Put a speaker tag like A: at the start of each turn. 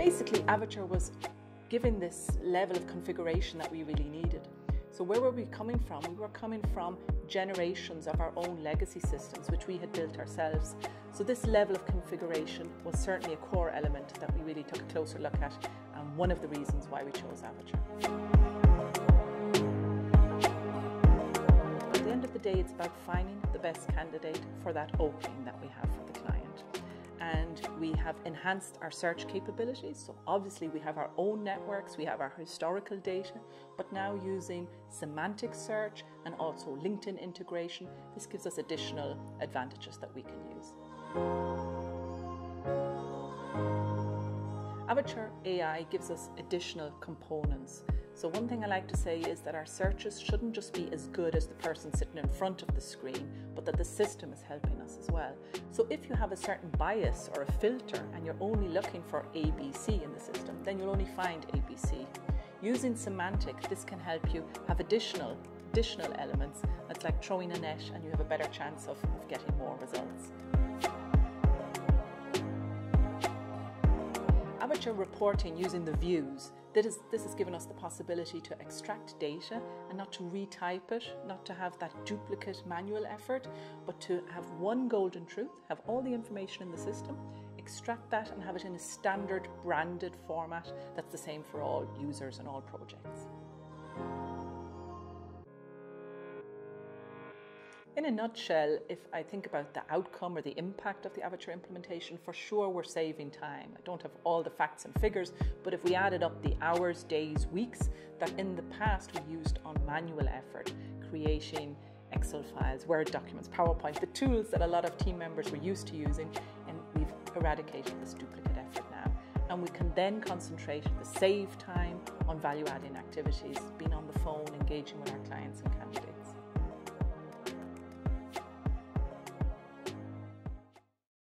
A: basically, Avature was given this level of configuration that we really needed. So, where were we coming from? We were coming from generations of our own legacy systems, which we had built ourselves. So, this level of configuration was certainly a core element that we really took a closer look at, and one of the reasons why we chose Avature. At the end of the day, it's about finding the best candidate for that opening that we have for the client and we have enhanced our search capabilities. So, obviously, we have our own networks, we have our historical data, but now using semantic search and also LinkedIn integration, this gives us additional advantages that we can use. Avature AI gives us additional components so, one thing I like to say is that our searches shouldn't just be as good as the person sitting in front of the screen, but that the system is helping us as well. So, if you have a certain bias or a filter and you're only looking for ABC in the system, then you'll only find ABC. Using semantic, this can help you have additional additional elements. That's like throwing a net and you have a better chance of, of getting more results. Reporting using the views this, is, this has given us the possibility to extract data and not to retype it, not to have that duplicate manual effort, but to have one golden truth, have all the information in the system, extract that and have it in a standard branded format that's the same for all users and all projects. In a nutshell, if I think about the outcome or the impact of the Avature implementation, for sure we're saving time. I don't have all the facts and figures, but if we added up the hours, days, weeks that in the past we used on manual effort, creating Excel files, Word documents, PowerPoint, the tools that a lot of team members were used to using, and we've eradicated this duplicate effort now. And we can then concentrate the save time on value adding activities, being on the phone, engaging with our clients and candidates.